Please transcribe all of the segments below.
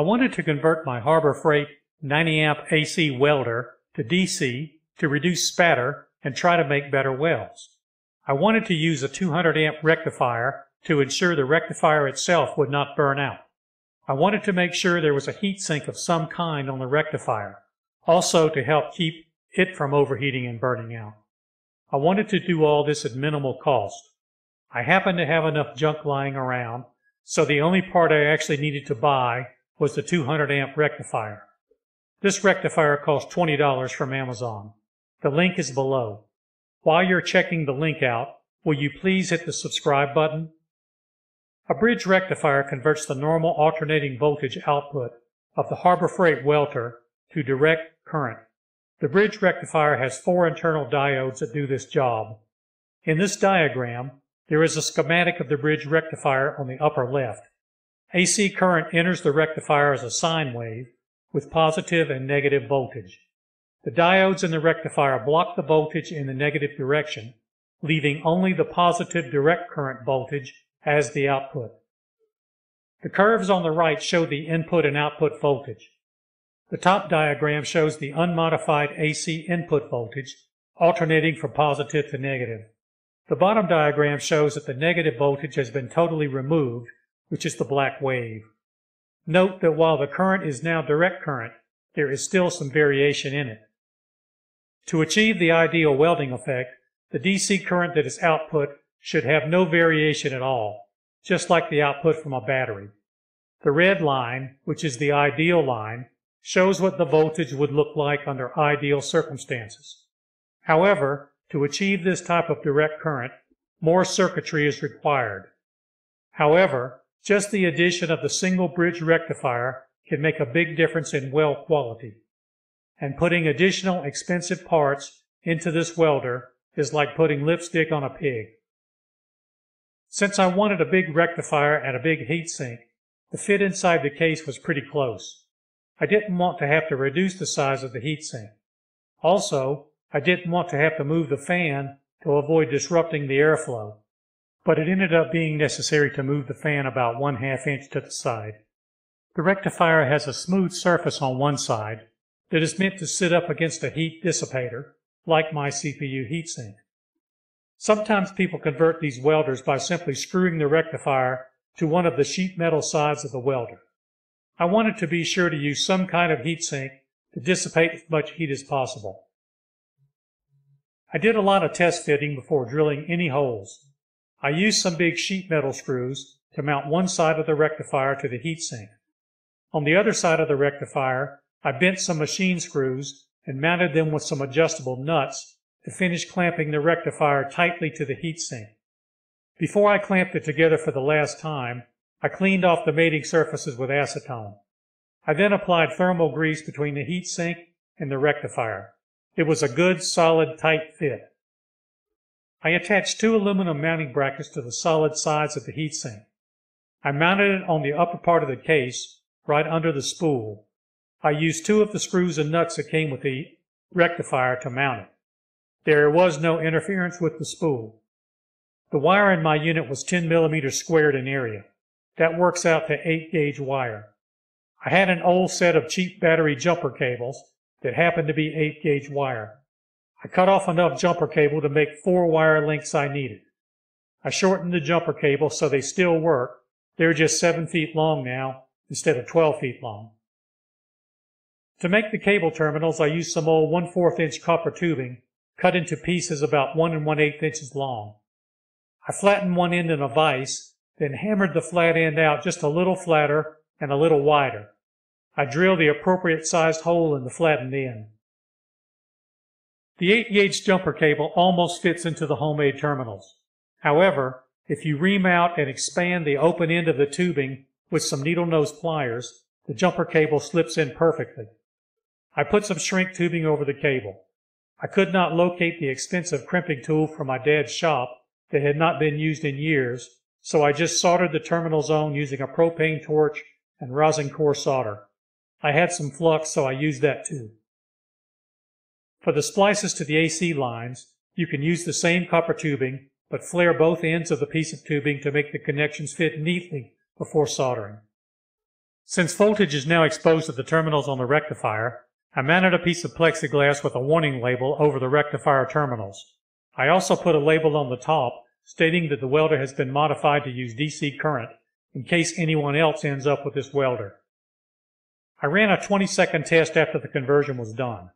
I wanted to convert my Harbor Freight 90 amp AC welder to DC to reduce spatter and try to make better welds. I wanted to use a 200 amp rectifier to ensure the rectifier itself would not burn out. I wanted to make sure there was a heat sink of some kind on the rectifier, also to help keep it from overheating and burning out. I wanted to do all this at minimal cost. I happened to have enough junk lying around, so the only part I actually needed to buy was the 200 amp rectifier. This rectifier costs $20 from Amazon. The link is below. While you're checking the link out, will you please hit the subscribe button? A bridge rectifier converts the normal alternating voltage output of the Harbor Freight welder to direct current. The bridge rectifier has four internal diodes that do this job. In this diagram, there is a schematic of the bridge rectifier on the upper left. AC current enters the rectifier as a sine wave with positive and negative voltage. The diodes in the rectifier block the voltage in the negative direction, leaving only the positive direct current voltage as the output. The curves on the right show the input and output voltage. The top diagram shows the unmodified AC input voltage alternating from positive to negative. The bottom diagram shows that the negative voltage has been totally removed, which is the black wave. Note that while the current is now direct current, there is still some variation in it. To achieve the ideal welding effect, the DC current that is output should have no variation at all, just like the output from a battery. The red line, which is the ideal line, shows what the voltage would look like under ideal circumstances. However, to achieve this type of direct current, more circuitry is required. However, just the addition of the single bridge rectifier can make a big difference in weld quality. And putting additional expensive parts into this welder is like putting lipstick on a pig. Since I wanted a big rectifier and a big heatsink, the fit inside the case was pretty close. I didn't want to have to reduce the size of the heatsink. Also, I didn't want to have to move the fan to avoid disrupting the airflow, but it ended up being necessary to move the fan about one half inch to the side. The rectifier has a smooth surface on one side that is meant to sit up against a heat dissipator, like my CPU heatsink. Sometimes people convert these welders by simply screwing the rectifier to one of the sheet metal sides of the welder. I wanted to be sure to use some kind of heat sink to dissipate as much heat as possible. I did a lot of test fitting before drilling any holes. I used some big sheet metal screws to mount one side of the rectifier to the heat sink. On the other side of the rectifier, I bent some machine screws and mounted them with some adjustable nuts to finish clamping the rectifier tightly to the heat sink. Before I clamped it together for the last time, I cleaned off the mating surfaces with acetone. I then applied thermal grease between the heat sink and the rectifier. It was a good, solid, tight fit. I attached two aluminum mounting brackets to the solid sides of the heatsink. I mounted it on the upper part of the case, right under the spool. I used two of the screws and nuts that came with the rectifier to mount it. There was no interference with the spool. The wire in my unit was 10 millimeters squared in area. That works out to 8 gauge wire. I had an old set of cheap battery jumper cables that happened to be 8 gauge wire. I cut off enough jumper cable to make four wire lengths I needed. I shortened the jumper cable so they still work. They're just 7 feet long now instead of 12 feet long. To make the cable terminals, I used some old 1 4 inch copper tubing cut into pieces about 1 and 1 8 inches long. I flattened one end in a vise then hammered the flat end out just a little flatter and a little wider. I drilled the appropriate sized hole in the flattened end. The 8 gauge jumper cable almost fits into the homemade terminals. However, if you remount and expand the open end of the tubing with some needle nose pliers, the jumper cable slips in perfectly. I put some shrink tubing over the cable. I could not locate the expensive crimping tool from my dad's shop that had not been used in years, so I just soldered the terminal zone using a propane torch and rosin core solder. I had some flux, so I used that too. For the splices to the AC lines, you can use the same copper tubing, but flare both ends of the piece of tubing to make the connections fit neatly before soldering. Since voltage is now exposed to the terminals on the rectifier, I mounted a piece of plexiglass with a warning label over the rectifier terminals. I also put a label on the top stating that the welder has been modified to use DC current in case anyone else ends up with this welder. I ran a 20 second test after the conversion was done.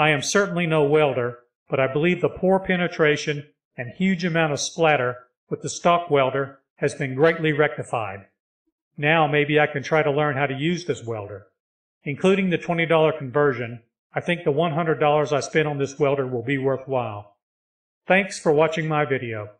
I am certainly no welder, but I believe the poor penetration and huge amount of splatter with the stock welder has been greatly rectified. Now maybe I can try to learn how to use this welder. Including the $20 conversion, I think the $100 I spent on this welder will be worthwhile. Thanks for watching my video.